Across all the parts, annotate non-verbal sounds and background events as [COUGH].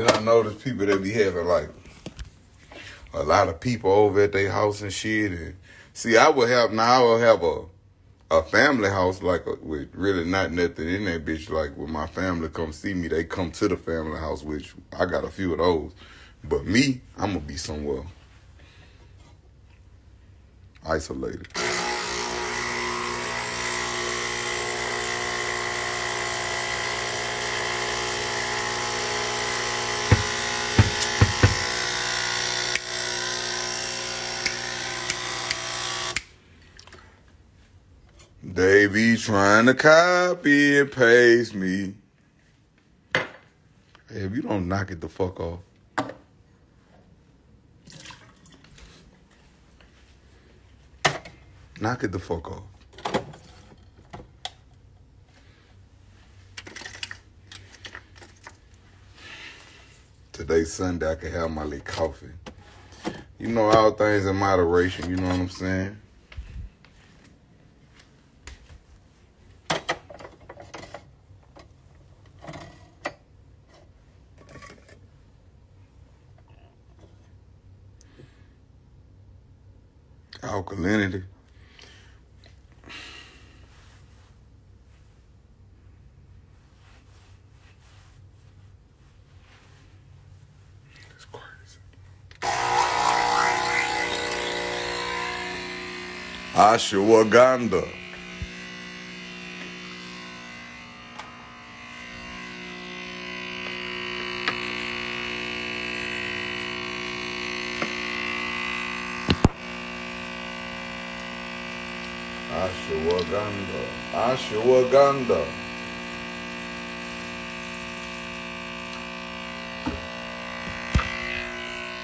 Then I notice people that be having like a lot of people over at their house and shit. And see, I would have now. I would have a a family house like a, with really not nothing in that bitch. Like when my family come see me, they come to the family house, which I got a few of those. But me, I'm gonna be somewhere isolated. Be trying to copy and paste me. Hey, if you don't knock it the fuck off. Knock it the fuck off. Today's Sunday, I can have my little coffee. You know, all things in moderation, you know what I'm saying? Alkalinity. Ashwagandha. Ashwagandha.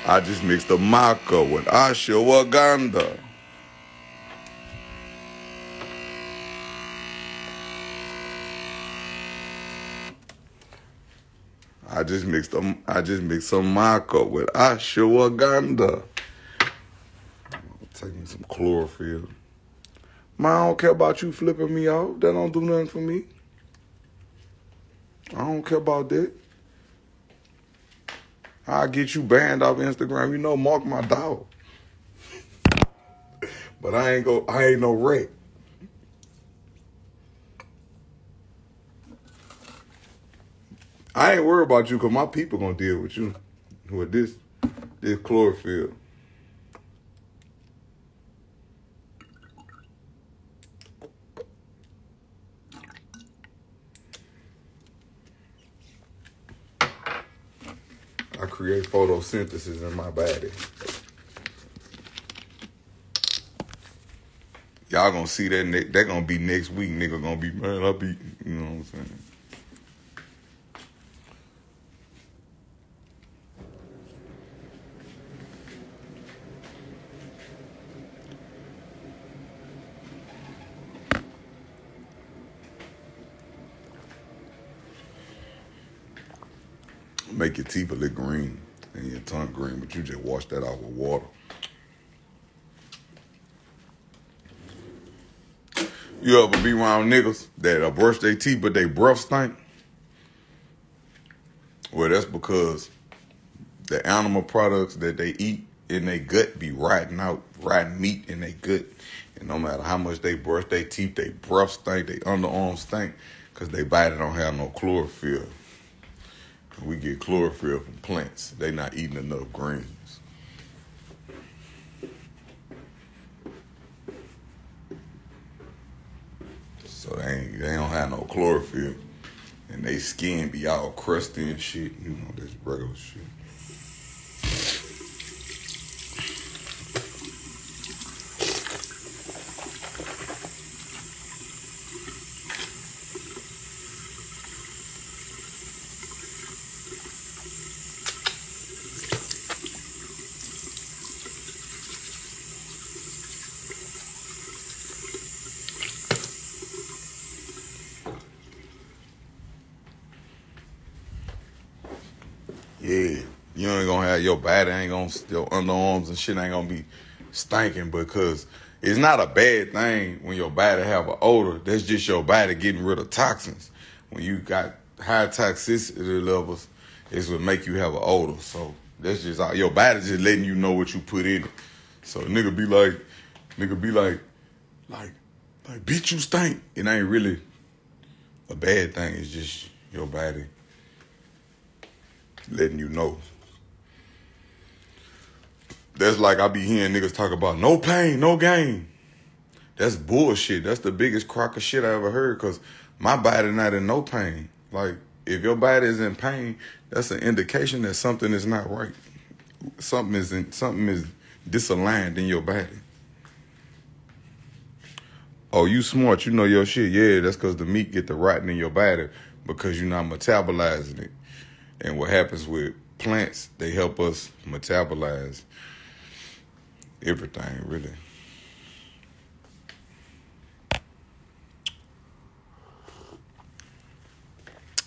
I just mixed the maca with ashwagandha. I just mixed them. I just mixed some maca with ashwagandha. Take me some chlorophyll. Man, I don't care about you flipping me off. That don't do nothing for me. I don't care about that. I'll get you banned off Instagram. You know, mark my dog. [LAUGHS] but I ain't go. I ain't no wreck. I ain't worried about you because my people gonna deal with you with this this chlorophyll. I create photosynthesis in my body. Y'all gonna see that that gonna be next week. Nigga gonna be man. I'll be you know what I'm saying. Make your teeth a little green and your tongue green, but you just wash that out with water. You ever be around niggas that uh, brush their teeth but they breath stink? Well, that's because the animal products that they eat in their gut be rotting out, rotten meat in their gut. And no matter how much they brush their teeth, they breath stink, they underarms stink, because they body don't have no chlorophyll. We get chlorophyll from plants. They not eating enough greens. So they they don't have no chlorophyll. And they skin be all crusty and shit. You know, this regular shit. Yeah, you ain't gonna have your body ain't gonna your underarms and shit ain't gonna be stinking because it's not a bad thing when your body have an odor. That's just your body getting rid of toxins. When you got high toxicity levels, It's what make you have an odor. So that's just your body just letting you know what you put in it. So nigga be like, nigga be like, like, like, bitch, you stink. It ain't really a bad thing. It's just your body letting you know. That's like I be hearing niggas talk about no pain, no gain. That's bullshit. That's the biggest crock of shit I ever heard. Cause my body not in no pain. Like if your body is in pain, that's an indication that something is not right. Something is in, something is disaligned in your body. Oh, you smart, you know your shit. Yeah, that's because the meat get the rotten in your body because you're not metabolizing it. And what happens with plants, they help us metabolize everything, really.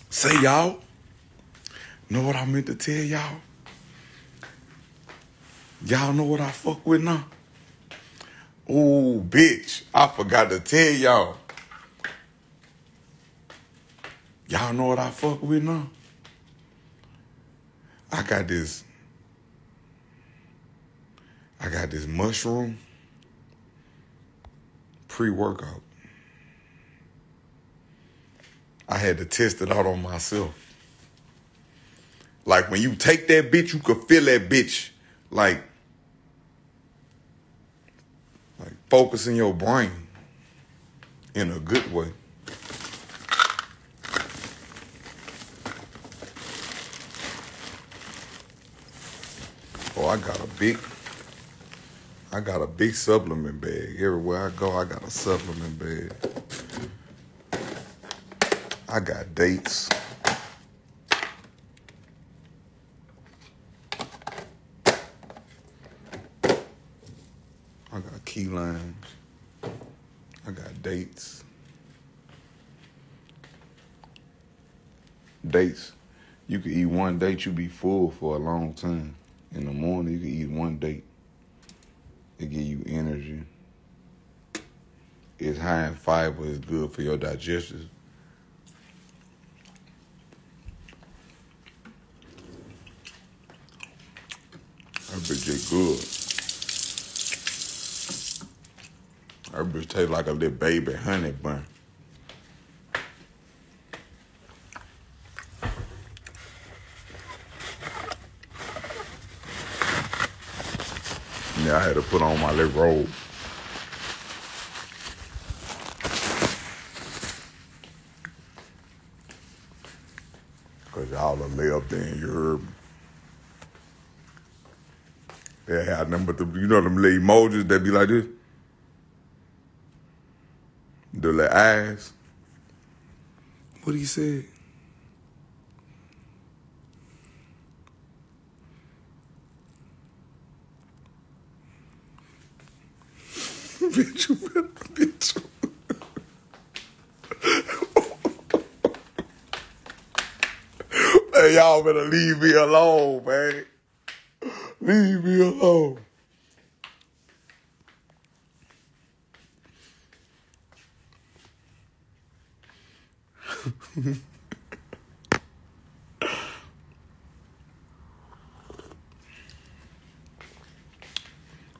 Say y'all, know what I meant to tell y'all? Y'all know what I fuck with now? Oh, bitch, I forgot to tell y'all. Y'all know what I fuck with now? I got this. I got this mushroom pre-workout. I had to test it out on myself. Like when you take that bitch, you could feel that bitch like like focusing your brain in a good way. Oh, I got a big, I got a big supplement bag. Everywhere I go, I got a supplement bag. I got dates. I got key limes. I got dates. Dates. You could eat one date, you be full for a long time. In the morning, you can eat one date. It give you energy. It's high in fiber. It's good for your digestion. That bitch is good. That bitch taste like a little baby honey bun. Yeah, I had to put on my little robe. Cause y'all done lay and you. They had them, but the, you know them little emojis that be like this? The little eyes. What he said? Bitch, you better, hey, y'all better leave me alone, man. Leave me alone. [LAUGHS]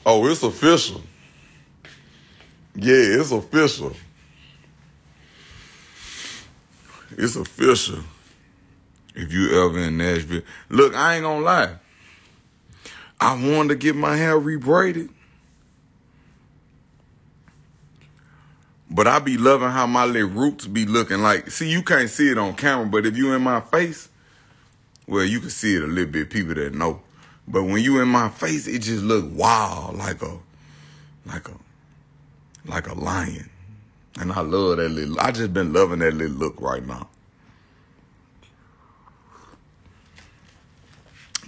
oh, it's official. Yeah, it's official. It's official. If you ever in Nashville. Look, I ain't gonna lie. I wanted to get my hair rebraided. But I be loving how my little roots be looking like. See, you can't see it on camera, but if you in my face, well, you can see it a little bit, people that know. But when you in my face, it just look wild, like a, like a, like a lion. And I love that little, I just been loving that little look right now.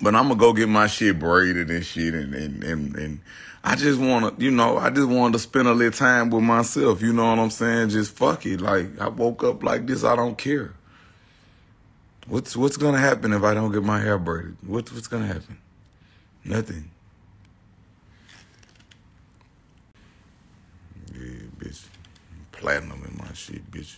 But I'm gonna go get my shit braided and shit and, and, and, and I just wanna, you know, I just wanted to spend a little time with myself, you know what I'm saying? Just fuck it. Like I woke up like this, I don't care. What's what's gonna happen if I don't get my hair braided? What's what's gonna happen? Nothing. Yeah, bitch. Platinum in my shit, bitch.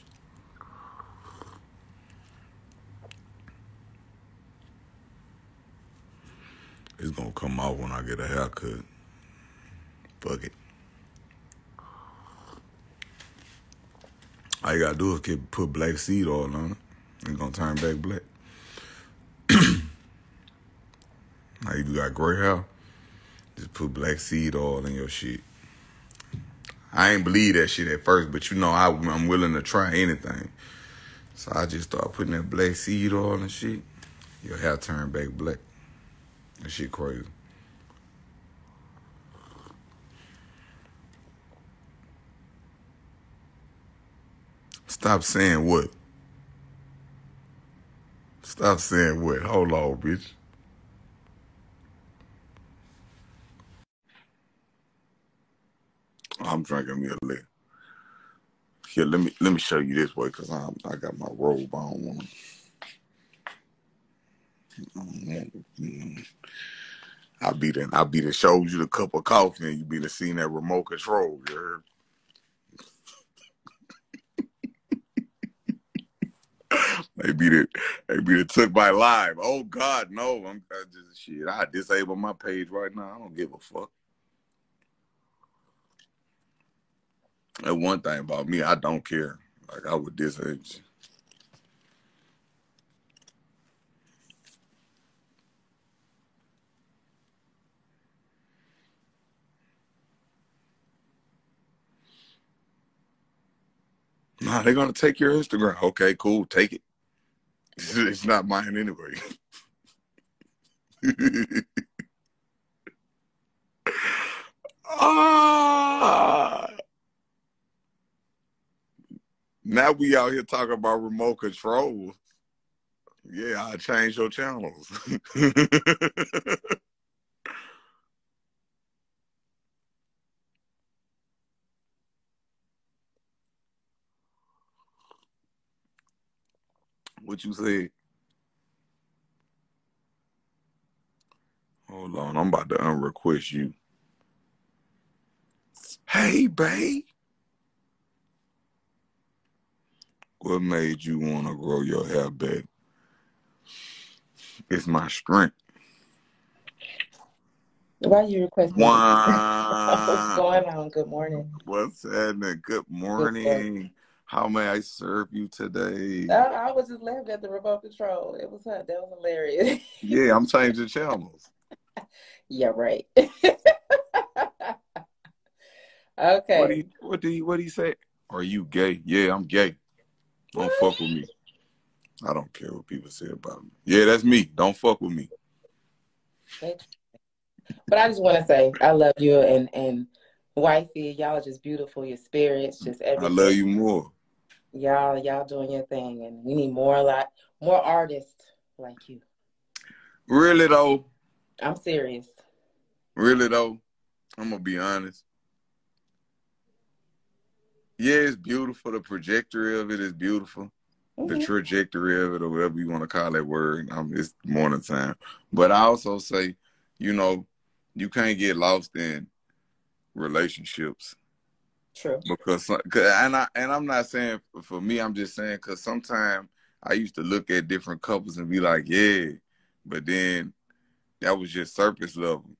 It's gonna come out when I get a haircut. Fuck it. All you gotta do is keep, put black seed oil on it. It's gonna turn back black. [CLEARS THROAT] now you got gray hair, just put black seed oil in your shit. I ain't believe that shit at first, but you know I, I'm willing to try anything. So I just start putting that black seed oil and shit. Your hair turn back black. That shit crazy. Stop saying what? Stop saying what? Hold on, bitch. I'm drinking me a lick. Here, let me let me show you this way, cause I I got my robe on. I be the I be the showed you the cup of coffee and you be the seen that remote control, you heard? [LAUGHS] they be the they be the took by live. Oh God, no! I'm I just shit. I disable my page right now. I don't give a fuck. And one thing about me, I don't care. Like I would disable. Nah, they're gonna take your Instagram. Okay, cool, take it. [LAUGHS] It's not mine anyway. [LAUGHS] ah, now we out here talking about remote control. Yeah, I change your channels. [LAUGHS] what you said? Hold on, I'm about to unrequest you. Hey, babe. What made you want to grow your hair back? It's my strength. Why you requesting? [LAUGHS] What's going on? Good morning. What's happening? Good morning. How may I serve you today? I, I was just laughing at the remote control. It was that was hilarious. Yeah, I'm [LAUGHS] changing channels. yeah, right. okay. [LAUGHS] What do you what do you what do you say? Are you gay? Yeah, I'm gay. Don't fuck with me. I don't care what people say about me. Yeah, that's me. Don't fuck with me. But I just want to say I love you and and wifey, y'all are just beautiful. Your spirits, just everything. I love you more. Y'all, y'all doing your thing, and we need more lot more artists like you. Really though. I'm serious. Really though, I'm gonna be honest. Yeah, it's beautiful. The trajectory of it is beautiful. Mm-hmm. The trajectory of it, or whatever you want to call that word. Um, it's morning time. But I also say, you know, you can't get lost in relationships. True. Because and I and I'm not saying for me, I'm just saying because sometimes I used to look at different couples and be like, yeah, but then that was just surface level.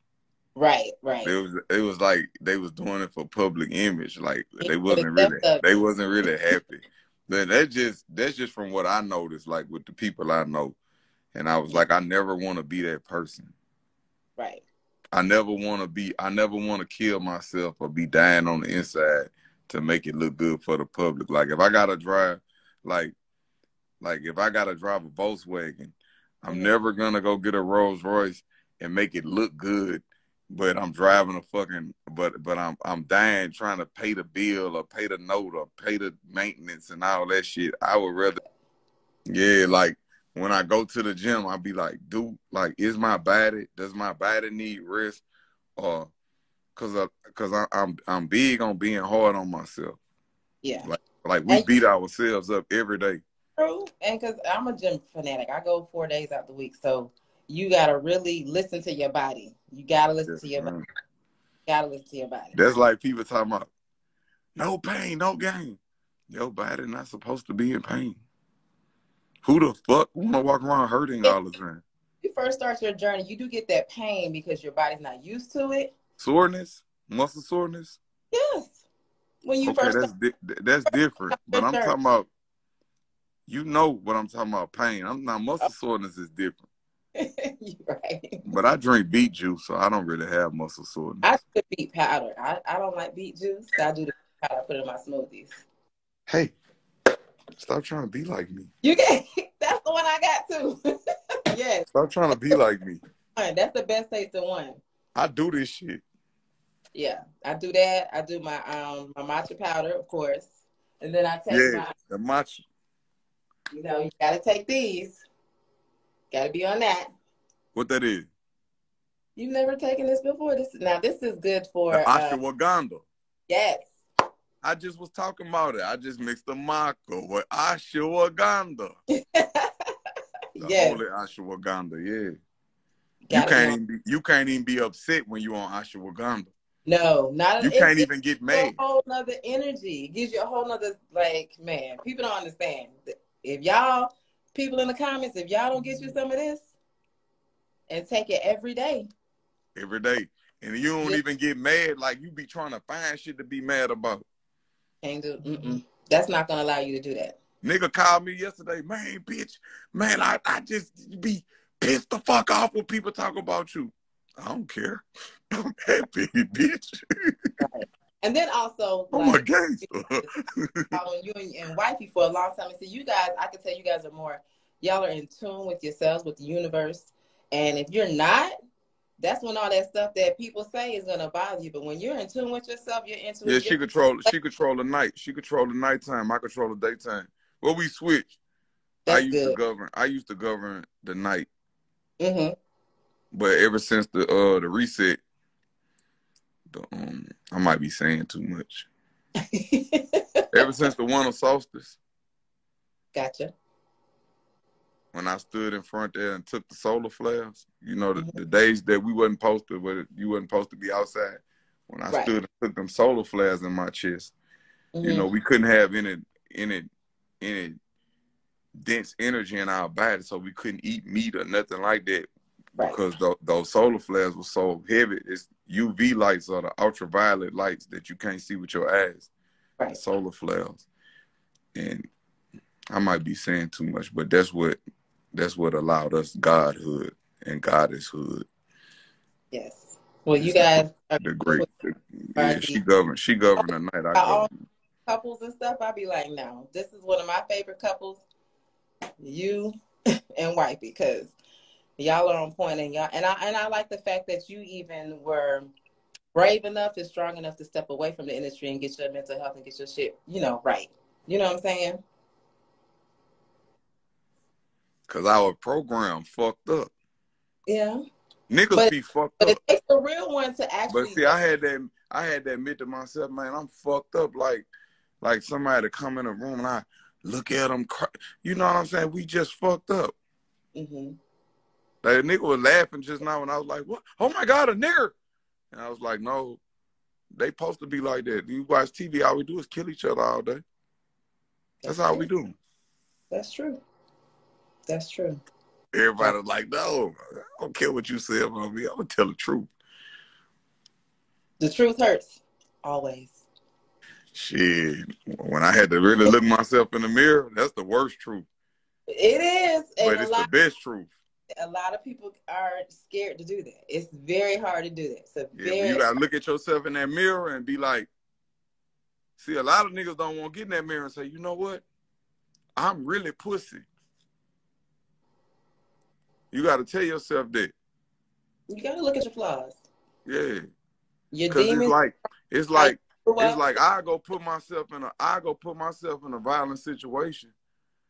Right, right. It was it was like they was doing it for public image. Like they wasn't really they wasn't really happy. Then that just that's just from what I noticed, like with the people I know. And I was like, I never want to be that person. Right. I never want to be. I never want to kill myself or be dying on the inside to make it look good for the public. Like if I gotta drive, like, like if I gotta drive a Volkswagen, I'm mm-hmm. never gonna go get a Rolls Royce and make it look good but I'm driving a fucking but but I'm I'm dying trying to pay the bill or pay the note or pay the maintenance and all that shit. I would rather yeah, like when I go to the gym, I'll be like, dude, like, is my body does my body need rest or cause I, cause I, I'm I'm big on being hard on myself. Yeah, like like we and beat ourselves up every day. True, and cause I'm a gym fanatic, I go four days out the week, so you gotta really listen to your body. You gotta listen yes, to your body. You gotta listen to your body. That's like people talking about no pain, no gain. Your body not supposed to be in pain. Who the fuck wanna walk around hurting all the [LAUGHS] time? you first start your journey, you do get that pain because your body's not used to it. Soreness, muscle soreness. Yes. When you okay, first that's di- that's different. But I'm talking about. You know what I'm talking about? Pain. I'm not muscle soreness is different. [LAUGHS] right. But I drink beet juice, so I don't really have muscle soreness. I do beet powder. I, I don't like beet juice. I do the powder. I put it in my smoothies. Hey, stop trying to be like me. You get [LAUGHS] that's the one I got too. [LAUGHS] yes. Stop trying to be like me. That's the best tasting one. I do this shit. Yeah, I do that. I do my um my matcha powder, of course, and then I take Yeah, my. the matcha. You know, you gotta take these. Gotta be on that. What that is? You've never taken this before. This now this is good for The uh, ashwagandha. yes. I just was talking about it. I just mixed the maca with ashwagandha. [LAUGHS] The yes. holy ashwagandha, yeah. You Gotta can't be even be, you can't even be upset when you're on ashwagandha. No, not You it can't even get mad. A whole nother energy. It gives you a whole nother like man. People don't understand. If y'all people in the comments, if y'all don't get you some of this and take it every day, every day. And you don't Yeah. even get mad like you be trying to find shit to be mad about. can't do. Mm-mm. That's not gonna allow you to do that. Nigga called me yesterday, man, bitch, man, I, I just be pissed the fuck off when people talk about you. I don't care. [LAUGHS] I'm happy, [LAUGHS] bitch. And then also, a like, following you and, and wifey for a long time. And see, you guys, I can tell you guys are more, y'all are in tune with yourselves, with the universe. And if you're not, that's when all that stuff that people say is gonna bother you. But when you're in tune with yourself, you're into yeah, she control she control the night. She control the nighttime. I control the daytime. Well, we switched. I That's used to govern I used to govern the night. Mm-hmm. But ever since the uh the reset, the um I might be saying too much. Ever since the winter solstice, gotcha. when I stood in front there and took the solar flares, you know, the, the days that we wasn't supposed to, where you wasn't supposed to be outside. When I Right. stood and took them solar flares in my chest, you Mhm. know, we couldn't have any any any dense energy in our body, so we couldn't eat meat or nothing like that Right. because tho- those solar flares were so heavy. It's UV lights or the ultraviolet lights that you can't see with your eyes. The Right. solar flares, and I might be saying too much, but that's what that's what allowed us godhood and goddesshood. Yes. Well, you guys are The great, the, yeah, she governed. She governed the night. I all governed. couples and stuff. I'd be like, no, this is one of my favorite couples. You [LAUGHS] and wifey, because y'all are on point and y'all and I and I like the fact that you even were brave enough and strong enough to step away from the industry and get your mental health and get your shit, you know, right. You know what I'm saying? Cause our program fucked up. Yeah. Niggas But- be fucked But up. it takes a real one to actually But see, I had that. I had to admit to myself, man, I'm fucked up. Like, like somebody to come in a room and I look at them. Cry. You know what I'm saying? We just fucked up. hmm A nigga was laughing just now, and I was like, "What? Oh my god, a nigger!" And I was like, "No, they supposed to be like that. You watch TV, all we do is kill each other all day. That's how we do." That's true. That's true. Everybody like, "No, I don't care what you say about me. I'm gonna tell the truth." The truth hurts. Always. Shit, when I had to really look myself in the mirror, that's the worst truth, It is. But it's the best truth. A lot of people are scared to do that. It's very hard to do that. So Yeah, you gotta look at yourself in that mirror and be like, see, a lot of niggas don't want to get in that mirror and say, you know what? I'm really pussy. You gotta tell yourself that. you gotta look at your flaws. Yeah. Your Cause it's demons like it's like it's like I go put myself in a I go put myself in a violent situation,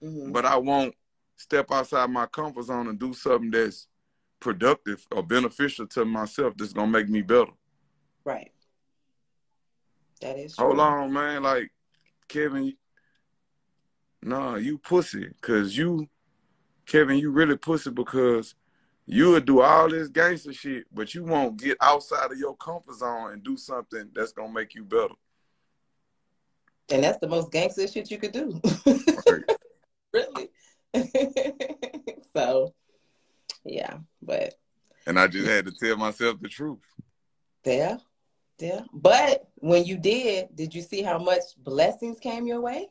Mhm. but I won't step outside my comfort zone and do something that's productive or beneficial to myself that's gonna make me better. right. That is true. Hold on, man. Like, Kevin, nah, you pussy. Cause you, Kevin, you really pussy because you would do all this gangster shit, but you won't get outside of your comfort zone and do something that's gonna make you better. And that's the most gangster shit you could do. Right? really. so yeah. but and I just had to tell myself the truth. Yeah, yeah. But when you did, did you see how much blessings came your way?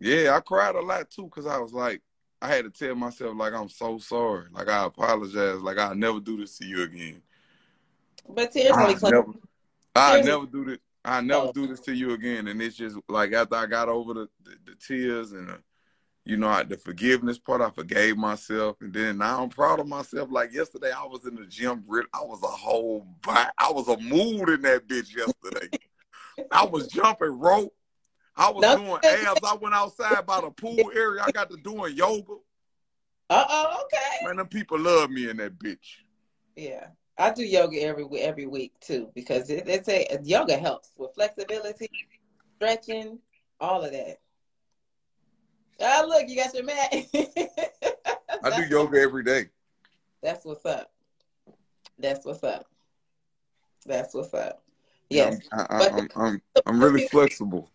Yeah, I cried a lot too because I was like, I had to tell myself like I'm so sorry, like I apologize, like I'll never do this to you again. But tears I only never, I never do this. I never Oh. do this to you again. And it's just like after I got over the the, the tears and the, you know I, the forgiveness part, I forgave myself, and then now I'm proud of myself. Like yesterday, I was in the gym. I was a whole, I was a mood in that bitch yesterday. I was jumping rope. I was doing abs. I went outside by the pool area. I got to doing yoga. Uh oh, okay. Man, them people love me in that bitch. Yeah, I do yoga every every week too because it, it's a yoga helps with flexibility, stretching, all of that. Ah, look, you got your mat. [LAUGHS] I do yoga every day. That's what's up. That's what's up. That's what's up. Yes. I'm, I, But- I'm, I'm, I'm really flexible.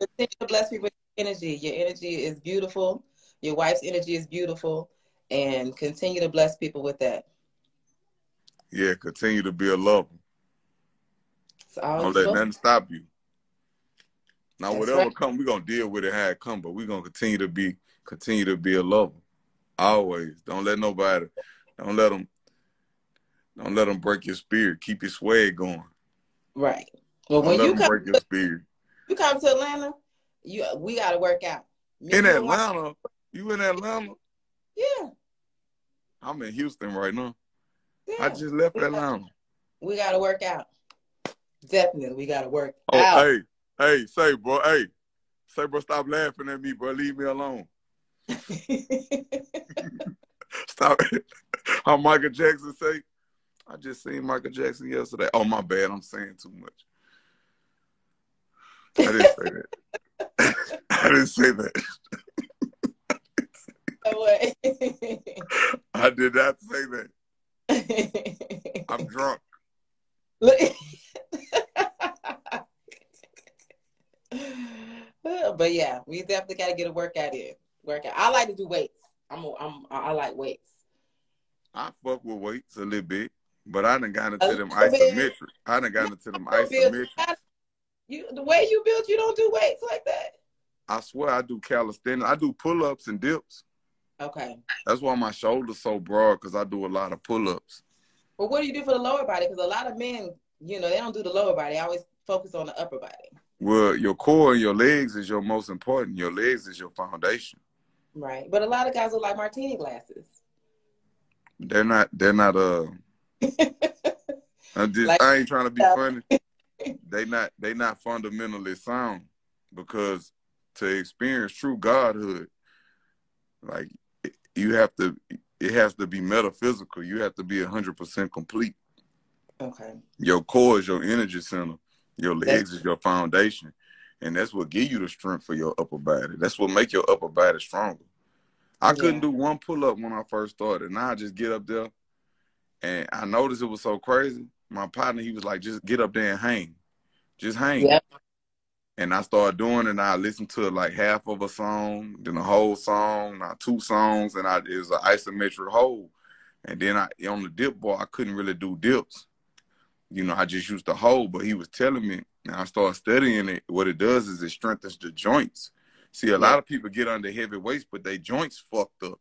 Continue to bless people with energy. Your energy is beautiful. Your wife's energy is beautiful. And continue to bless people with that. Yeah, continue to be a lover. Don't let nothing stop you. Now, That's whatever right. come, we're gonna deal with it how it come, but we're gonna continue to be continue to be a lover. Always. Don't let nobody don't let them don't let them break your spirit. Keep your swag going. Right. Well, Don't when you come, break your spirit. you come to Atlanta, you we got to work out. In Atlanta, you in Atlanta? Yeah. I'm in Houston right now. yeah. I just left We Atlanta. we got to work out. Definitely, we got to work Oh, out. hey, hey, say, bro, hey, say, bro, stop laughing at me, bro. Leave me alone. [LAUGHS] Stop. How Michael Jackson say? I just seen Michael Jackson yesterday. Oh, my bad. I'm saying too much. I didn't say that. [LAUGHS] I didn't say that. I did not say that. I'm drunk. [LAUGHS] But yeah, we definitely got to get a workout in. Workout. I like to do weights. I'm. A, I'm. I like weights. I fuck with weights a little bit, but I done got A into them little bit. isometric. I done got into them Don't build- isometric. You the way you built, you don't do weights like that. I swear I do calisthenics. I do pull ups and dips. Okay. That's why my shoulders so broad because I do a lot of pull ups. Well, what do you do for the lower body? Because a lot of men, you know, they don't do the lower body. They always focus on the upper body. Well, your core and your legs is your most important. Your legs is your foundation. Right. But a lot of guys look like martini glasses. They're not. They're not. Uh, I'm just. Like- I ain't trying to be funny. They not. They not fundamentally sound because to experience true godhood, like you have to. It has to be metaphysical. You have to be hundred percent complete. Okay. Your core is your energy center. Your legs is your foundation, and that's what give you the strength for your upper body. That's what make your upper body stronger. I Yeah. couldn't do one pull up when I first started. Now I just get up there, and I noticed it was so crazy. My partner, he was like, "Just get up there and hang, just hang." Yep. And I started doing it. And I listened to like half of a song, then a whole song, now two songs, and I it was an isometric whole. And then I on the dip bar, I couldn't really do dips. You know, I just used to hold, but he was telling me, and I started studying it. What it does is it strengthens the joints. See, a lot of people get under heavy weights, but they joints fucked up.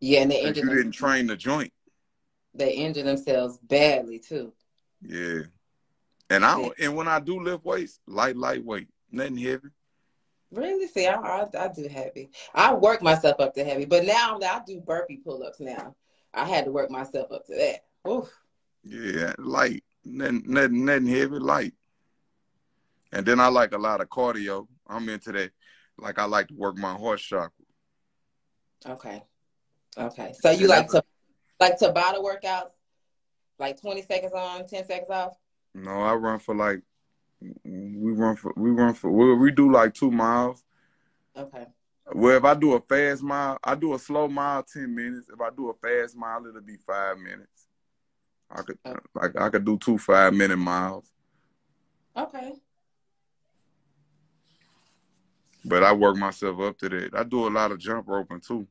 Yeah, and they injure you didn't train the joint. they injure themselves badly too. Yeah. And I don't, and when I do lift weights, light, lightweight, nothing heavy. Really? See, I, I I do heavy. I work myself up to heavy, but now I do burpee pull ups. Now I had to work myself up to that. Oof. Yeah, light, nothing, nothing, nothing heavy, light. And then I like a lot of cardio. I'm into that. Like I like to work my heart chakra. Okay. Okay. So you Yeah, like to like Tabata workouts, like twenty seconds on, ten seconds off. No, I run for like we run for we run for we, we do like two miles. Okay. Well, if I do a fast mile, I do a slow mile ten minutes. If I do a fast mile, it'll be five minutes. I could oh. Okay. like I could do two five minute miles, Okay. but I work myself up to that. I do a lot of jump roping too.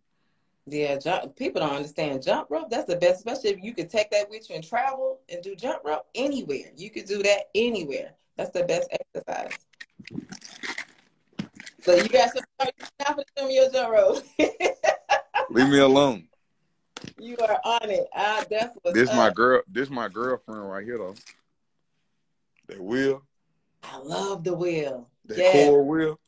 Yeah, jump. People don't understand jump rope. That's the best, especially if you could take that with you and travel and do jump rope anywhere. You could do that anywhere. That's the best exercise. So you got some now for them your jump rope. [LAUGHS] Leave me alone. You are on it. Ah, that's what's This up. my girl. This my girlfriend right here though. That wheel. I love the wheel. That Yeah. core wheel.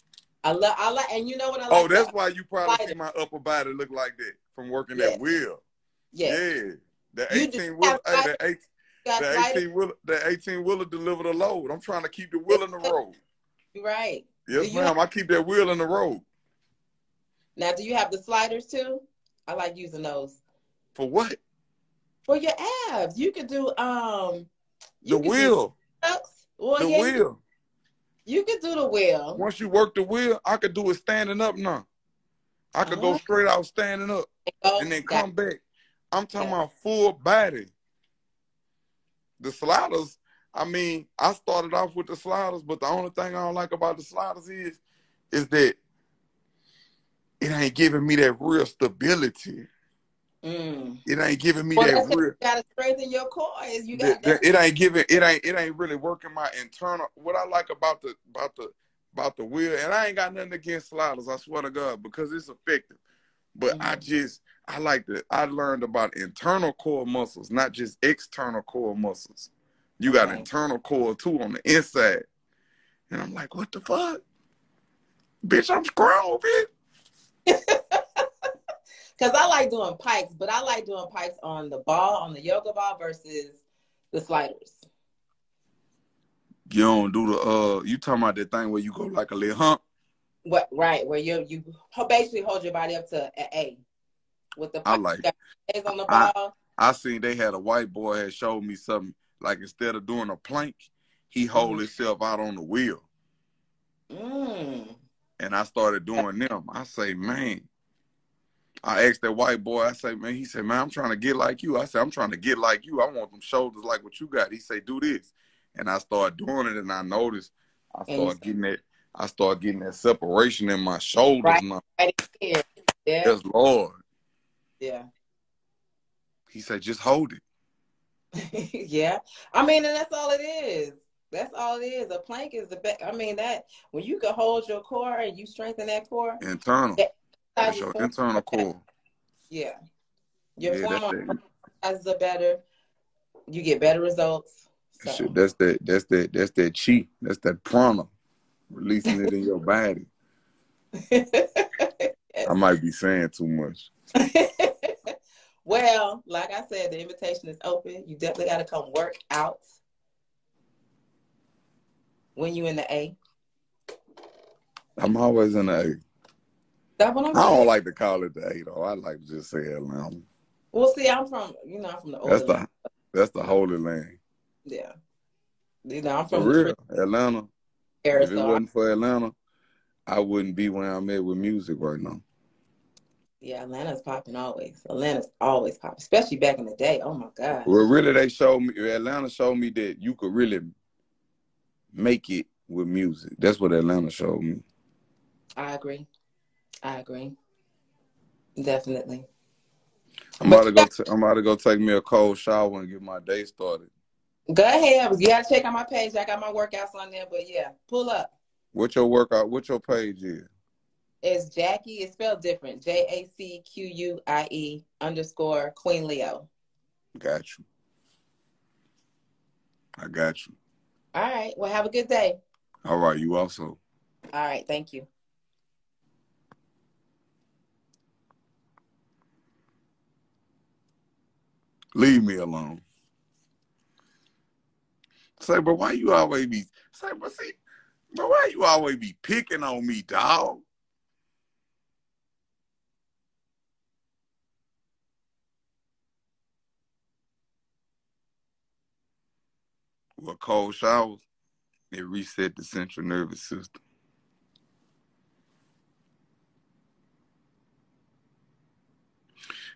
I love. I like, and you know what I like. Oh, that's about- why you probably Fighter. see my upper body look like that from working Yes. that wheel. Yes. Yeah. The You 18 wheeler, have hey, the, eight, the 18 wheeler, the 18 wheeler deliver the load. I'm trying to keep the wheel in the road. Right. Yes, ma'am. I keep that wheel in the road. Now, do you have the sliders too? I like using those For what? for your abs. You could do um. The wheel. Well, The yeah, you- wheel. You could do the wheel. Once you work the wheel, I could do it standing up now. I could go Uh-huh. straight out standing up Go- and then come back. I'm talking Yeah. about full body. The sliders, I mean, I started off with the sliders, but the only thing I don't like about the sliders is, is that it ain't giving me that real stability. Mm. It ain't giving me Well, that real. you gotta strengthen your core. Is you that- got that- it ain't giving. It ain't. It ain't really working my internal. What I like about the about the about the wheel, and I ain't got nothing against sliders. I swear to God, because it's effective. But I Mhm. just I like to. I learned about internal core muscles, not just external core muscles. You got Okay. internal core too on the inside, and I'm like, what the fuck, bitch? I'm strong, bitch. [LAUGHS] because I like doing pikes, but I like doing pikes on the ball, on the yoga ball versus the sliders. You don't do the uh. You talking about that thing where you go like a little hump? What right where you you basically hold your body up to an A with the I like A's on the I- ball. I seen they had a white boy had showed me something like instead of doing a plank, he hold Mhm. himself out on the wheel, Mm. and I started doing them. I say, man, I asked that white boy. I say, man, he said, man, I'm trying to get like you. I said, I'm trying to get like you. I want them shoulders like what you got. He say, do this, and I started doing it, and I noticed I started getting that. I started getting that separation in my shoulders Right. now. Right here. Yeah. Yes, Lord. Yeah. He said, just hold it. [LAUGHS] yeah. I mean, and that's all it is. That's all it is. A plank is the best. I mean, that when you can hold your core and you strengthen that core, Internal. Yeah. That's your internal core. yeah, your Yeah, form that. exercises better. You get better results. So, Shit, that's that. That's that. That's that chi. That's that prana, releasing it in your body. I [LAUGHS] might be saying too much. [LAUGHS] well, like I said, the invitation is open. You definitely got to come work out when you in the A. I'm always in the A. That's what I'm I don't like to call it the A though. I like to just say Atlanta. Well, see, I'm from you know I'm from the That's the that's the holy land. yeah. You know I'm For from real, Atlanta. the If it wasn't for Atlanta, I wouldn't be where I'm at with music right now. yeah, Atlanta's popping always. Atlanta's always popping, especially back in the day. Oh my god. Well, really, they showed me Atlanta showed me that you could really make it with music. That's what Atlanta showed me. I agree. I agree. Definitely. I'm about to go. T- I'm about to go take me a cold shower and get my day started. Go ahead. You gotta check out my page. I got my workouts on there, but yeah, pull up. What your workout? What your page is? It's Jackie. It's spelled different. J A C Q U I E underscore Queen Leo. Got you. I got you. All right. Well, have a good day. All right. You also. All right. Thank you. Leave me alone. Say, but why you always be say, but see, but why you always be picking on me, dog? Well, cold showers, it reset the central nervous system.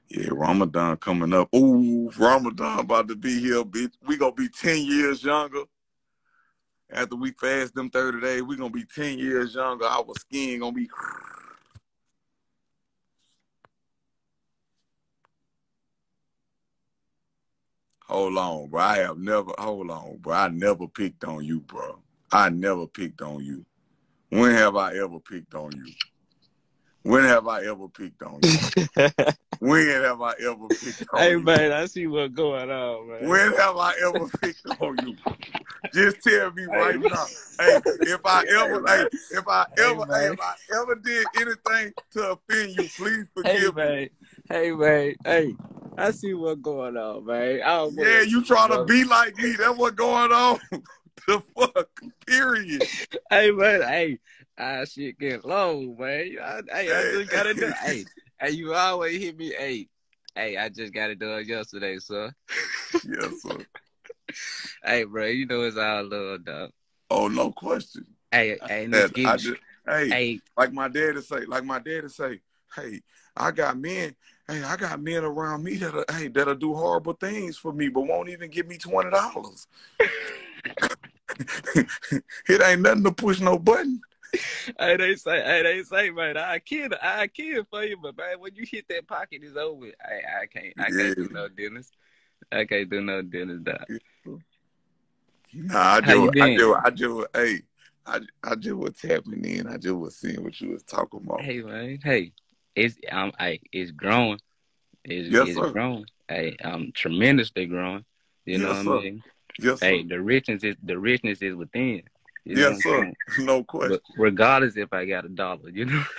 Yeah, Ramadan coming up. Ooh, Ramadan about to be here, bitch. We gonna be ten years younger. After we fast them 30 days, we gonna be 10 years younger. Our skin gonna be Hold on, bro. I have never hold on, bro. I never picked on you, bro. I never picked on you. When have I ever picked on you? When have I ever picked on you? [LAUGHS] when have I ever picked on hey, you? Hey man, I see what's going on, man. When have I ever picked on you? Just tell me right Hey, now. [LAUGHS] Hey, if I ever, hey, if I ever, hey, if I ever did anything to offend you, please Hey, forgive me. man. Hey, man. Hey, I see what's going on, man. I don't Yeah, you trying to be like me? That's what's going on. [LAUGHS] the fuck, period. Hey, man. Hey, ah, shit get low, man. I, hey, I just got to do Hey, [LAUGHS] hey, you always hit me. Hey, hey, I just got it done yesterday, sir. Yes, sir. [LAUGHS] Hey, bro, you know it's all love, dog. Oh, no question. Hey, hey, That- let's get I just, hey, Hey, like my daddy say, like my daddy say, hey, I got men, hey, I got men around me that'll, hey, that'll do horrible things for me, but won't even give me twenty dollars. [LAUGHS] it ain't nothing to push no button. Hey, they say, hey, they say, man, I kill, I kill for you, but man, when you hit that pocket, it's over. Hey, I can't, I can't do no dinners. I can't do no dinners, dog. Nah, I do, I do, I do. hey, I, I was tapping in. I do was seeing what you was talking about. Hey, man, hey, it's, um, hey, it's growing. It's, Yes, it's sir. growing. Hey, um, tremendously growing. You know Yes, what I mean? Yes, sir. Hey, the richness is the richness is within. Yes, sir. [LAUGHS] No question. But regardless if I got a dollar, you know. [LAUGHS]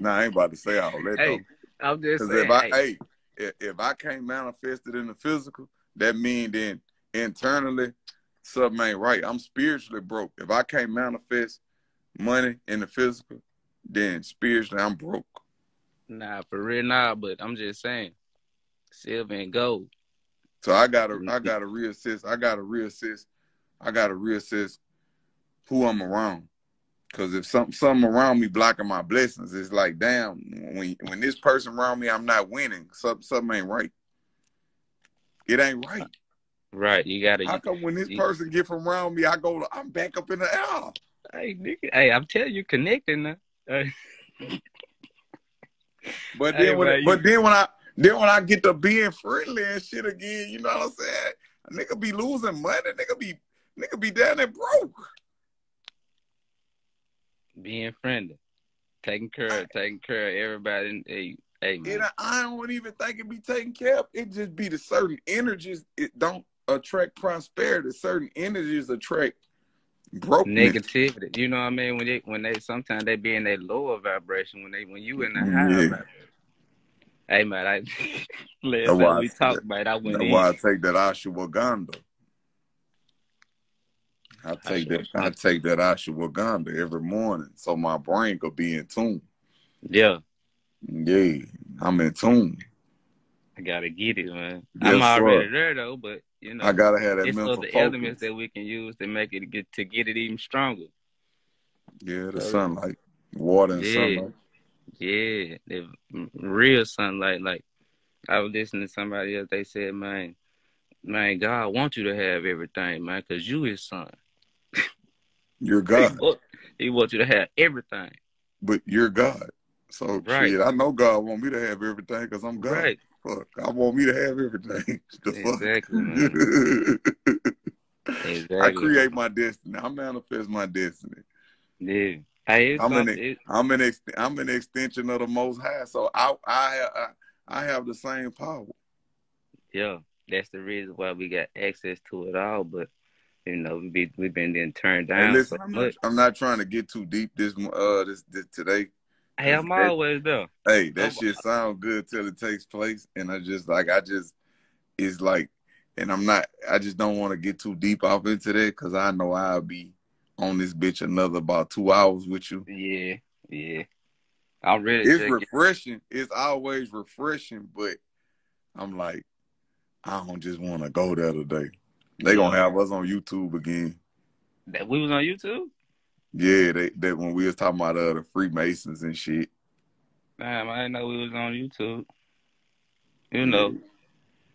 Nah, I ain't about to say all that hey, though. I'm just saying. if I, hey, hey, if, I can't manifest it in the physical, that mean then internally something ain't right. I'm spiritually broke. If I can't manifest money in the physical, then spiritually I'm broke. Nah, for real, nah. But I'm just saying, silver and gold. So I gotta, I gotta reassess. I gotta reassess. I gotta reassess who I'm around. Cause if something, something around me blocking my blessings, it's like, damn, when when this person around me, I'm not winning. Something, something ain't right. It ain't right. Right, you gotta. How come when this you- person get from around me, I go, I'm back up in the air? Hey, nigga, hey, I'm telling you, connecting. Hey, But Hey, then when, man, you- but then when I, then when I get to being friendly and shit again, you know what I'm saying? A nigga be losing money. Nigga be, nigga be down there broke. Being friendly, taking care, of, taking care of everybody. Hey, hey, man. It, I don't even think it be taken care of. It just be the certain energies. It don't attract prosperity. Certain energies attract brokenness. negativity. You know what I mean? When they when they sometimes they be in that lower vibration when they when you in the higher Yeah. vibration. Hey man, I [LAUGHS] last That's why time I we talked about it, I went That's in. why I take that ashwagandha. I take that. I take that ashwagandha every morning, so my brain could be in tune. Yeah, Yeah, I'm in tune. I gotta get it, man. Yes, I'm already sir. there though, but you know, I gotta have that it's mental other focus. elements that we can use to make it get to get it even stronger. Yeah, the So- sunlight, water and Yeah. sunlight. Yeah, the real sunlight. Like I was listening to somebody else. They said, "Man, man, God wants you to have everything, man, because you His son. You're God, he wants you to have everything. but you're God. So Right. shit, I know God want me to have everything because I'm God. Right? Fuck, I want me to have everything. [LAUGHS] the Exactly, fuck. Exactly. [LAUGHS] I create my destiny. I manifest my destiny. Yeah. Hey, I'm an it, I'm an ex, I'm an extension of the Most High. So I I I, I have the same power. yeah. That's the reason why we got access to it all. But you know, we be we've been then turned Hey, down listen, I'm not. I'm not trying to get too deep this uh this, this today. Hey, I'm that- always there. Hey, that Oh, shit sound good till it takes place, and I just like I just it's like, and I'm not. I just don't want to get too deep off into that because I know I'll be on this bitch another about two hours with you. Yeah, yeah. I'm ready. It's refreshing. It's always refreshing, but I'm like, I don't just want to go there today. They gonna have us on YouTube again. that we was on YouTube. Yeah, they that when we was talking about uh, the Freemasons and shit. Damn, I didn't know we was on YouTube. You know,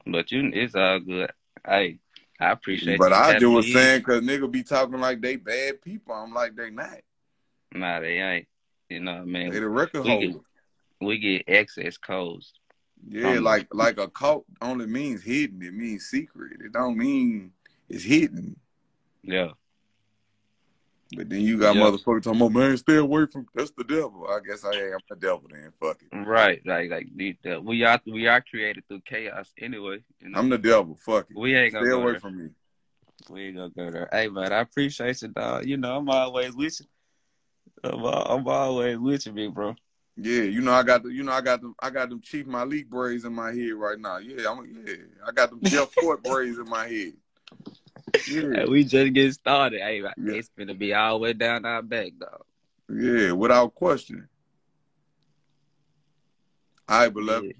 but you, it's all good. Hey, I appreciate But I just was in. saying because nigga be talking like they bad people. I'm like they not. Nah, they ain't. You know what I mean? They the record we holder. get we get access codes. Yeah, Um, like like a cult only means hidden. It means secret. It don't mean it's hidden. Yeah. But then you got Yeah. motherfuckers talking about, man, stay away from that's the devil. I guess I am the devil then. Fuck it. Right. Like like the, the, we are we are created through chaos anyway. You know? I'm the devil. Fuck it. we ain't gonna Stay go away there. from me. We ain't gonna go there. Hey man, I appreciate you, dog. You know, I'm always with you. I'm, I'm always with you, big bro. Yeah, you know I got the you know I got them I got them Chief Malik braids in my head right now. Yeah, I'm yeah. I got them Jeff [LAUGHS] Fort braids in my head. Yeah. We just getting started. Hey, Yeah. it's gonna be all the way down our back, dog. Yeah, without question. All right, beloved.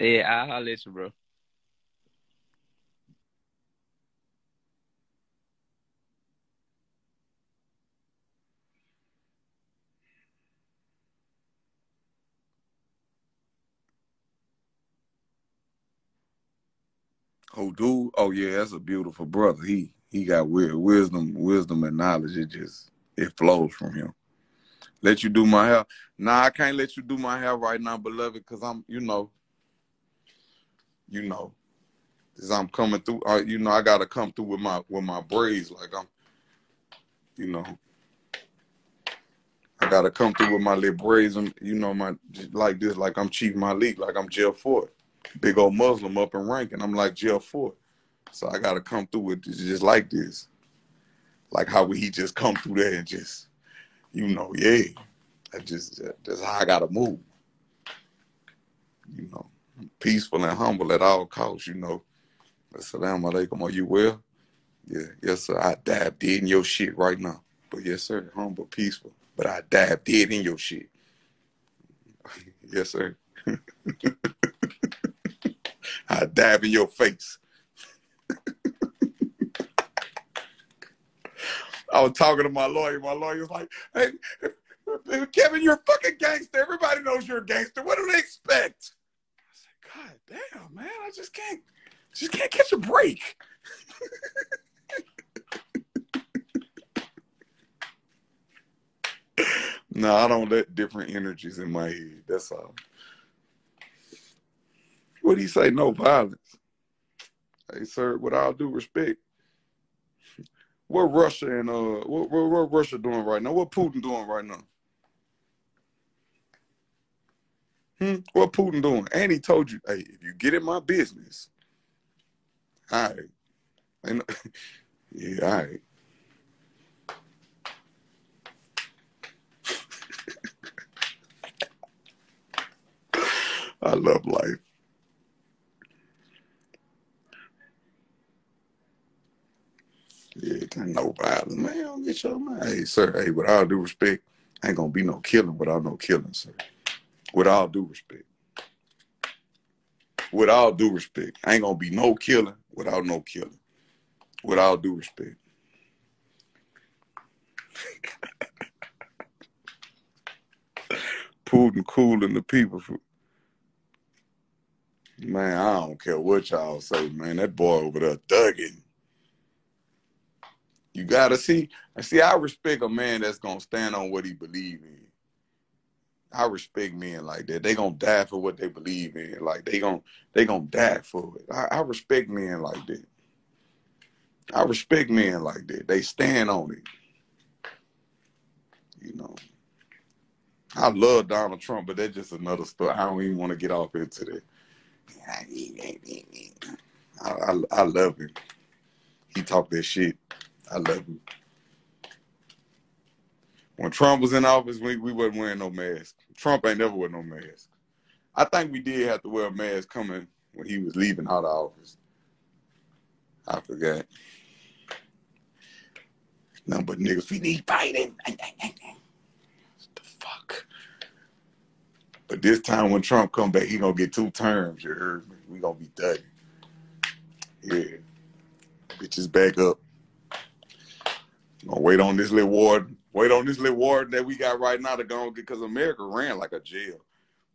Yeah, yeah I'll holler at you, bro. Oh, dude. Oh, yeah, that's a beautiful brother. He he got weird wisdom, wisdom and knowledge. It just it flows from him. Let you do my hair. Nah, I can't let you do my hair right now, beloved, because I'm, you know, you know, as I'm coming through. Uh, you know, I gotta come through with my with my braids, like I'm, you know. I gotta come through with my little braids, and you know, my like this, like I'm Chief Malik, like I'm Jeff Fort, big old Muslim up in ranking. I'm like Jeff Fort, so I gotta come through with just like this, like how would he just come through there and just, you know, yeah, I just that's how I gotta move, you know, peaceful and humble at all costs, you know. Assalamu alaikum, are you well? Yeah, yes sir. I dab dead in your shit right now, but yes sir, humble, peaceful. But I dab dead in your shit. [LAUGHS] yes sir. [LAUGHS] I dab in your face. [LAUGHS] I was talking to my lawyer. My lawyer was like, "Hey, Kevin, you're a fucking gangster. Everybody knows you're a gangster. What do they expect?" I said, "God damn, man, I just can't, just can't catch a break." [LAUGHS] no, I don't let different energies in my head. That's all. What you say? No violence. Hey, sir, with all due respect, what Russia and uh, what, what what Russia doing right now? What Putin doing right now? Hmm? What Putin doing? And he told you, hey, if you get in my business, all right. And, [LAUGHS] yeah, all right. [LAUGHS] I love life. Yeah, can't no violence, man. Don't get your mind. Hey, sir, hey, with all due respect, ain't gonna be no killing without no killing, sir. With all due respect. With all due respect, ain't gonna be no killing without no killing. With all due respect. [LAUGHS] Putin cooling the people for Man, I don't care what y'all say, man. That boy over there thugging. You gotta see. I see, I respect a man that's gonna stand on what he believe in. I respect men like that. They gonna die for what they believe in. Like they gonna they gonna die for it. I, I respect men like that. I respect men like that. They stand on it. You know. I love Donald Trump, but that's just another story. I don't even want to get off into that. I, I, I love him. He talk that shit. I love you. When Trump was in office, we, we wasn't wearing no mask. Trump ain't never wear no mask. I think we did have to wear a mask coming when he was leaving out of office. I forgot. Nothing but niggas, we need. What the fuck? But this time when Trump come back, he gonna get two terms, you heard me? We gonna be done. Yeah. Bitches back up. Gonna wait on this little warden. Wait on this little warden that we got right now to go because America ran like a jail.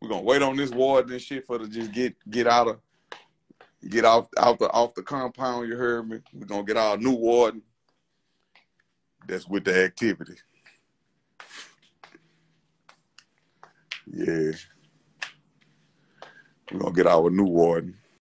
We're gonna wait on this warden and shit for to just get get out of get off out the off the compound, you heard me? We're gonna get our new warden that's with the activity. Yeah. We're gonna get our new warden.